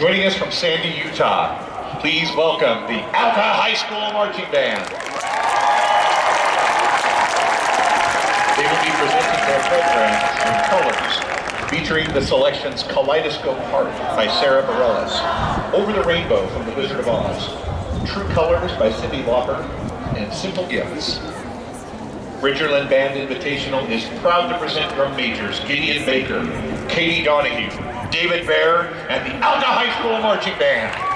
Joining us from Sandy, Utah, please welcome the Alta High School Marching Band. They will be presenting their program in colors, featuring the selections Kaleidoscope Heart by Sara Bareilles, Over the Rainbow from The Wizard of Oz, True Colors by Cyndi Lauper, and Simple Gifts. Bridgerland Band Invitational is proud to present drum majors Gideon Baker, Katie Donahue, David Bear, and the Alta High School Marching Band.